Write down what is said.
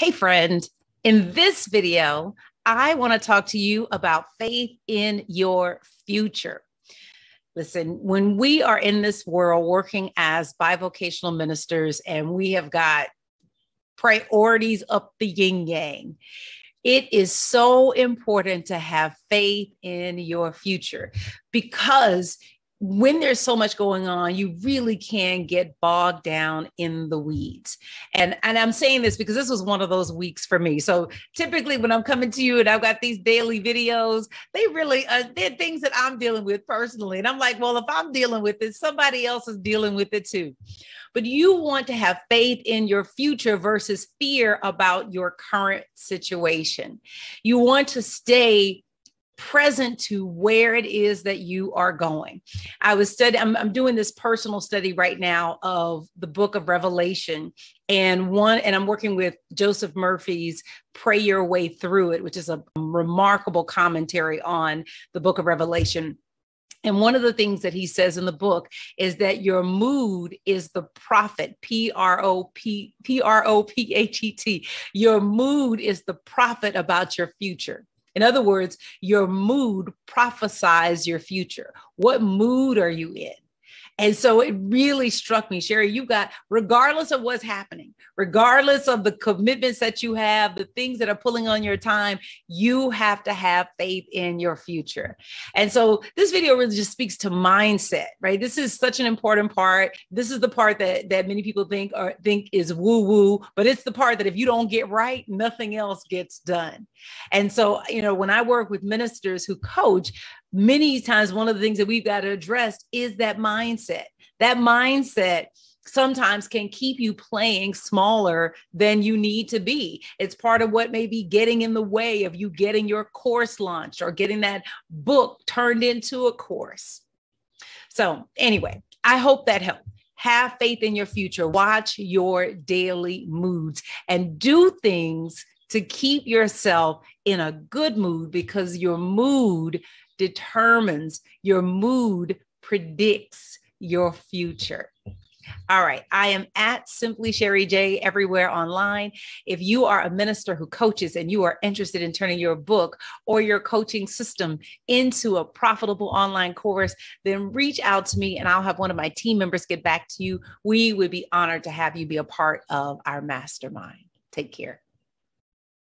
Hey, friend. In this video, I want to talk to you about faith in your future. Listen, when we are in this world working as bivocational ministers and we have got priorities up the yin yang, it is so important to have faith in your future because when there's so much going on, you really can get bogged down in the weeds. And, and I'm saying this because this was one of those weeks for me. So typically when I'm coming to you and I've got these daily videos, they really uh, they're things that I'm dealing with personally. And I'm like, well, if I'm dealing with it, somebody else is dealing with it too. But you want to have faith in your future versus fear about your current situation. You want to stay present to where it is that you are going. I was studying, I'm, I'm, doing this personal study right now of the book of Revelation. And one, and I'm working with Joseph Murphy's Pray Your Way Through It, which is a remarkable commentary on the book of Revelation. And one of the things that he says in the book is that your mood is the prophet, P R O P P R O P H E T. Your mood is the prophet about your future. In other words, your mood prophesies your future. What mood are you in? And so it really struck me, Sherri, you got, regardless of what's happening, regardless of the commitments that you have, the things that are pulling on your time, you have to have faith in your future. And so this video really just speaks to mindset, right? This is such an important part. This is the part that, that many people think or think is woo woo, but it's the part that if you don't get right, nothing else gets done. And so, you know, when I work with ministers who coach, many times one of the things that we've got to address is that mindset. That mindset sometimes can keep you playing smaller than you need to be. It's part of what may be getting in the way of you getting your course launched or getting that book turned into a course. So, anyway, I hope that helped. Have faith in your future. Watch your daily moods and do things to keep yourself in a good mood because your mood determines your mood, predicts your future. All right. I am at Simply Sherri J everywhere online. If you are a minister who coaches and you are interested in turning your book or your coaching system into a profitable online course, then reach out to me and I'll have one of my team members get back to you. We would be honored to have you be a part of our mastermind. Take care.